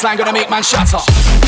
baseline gonna make man shut up.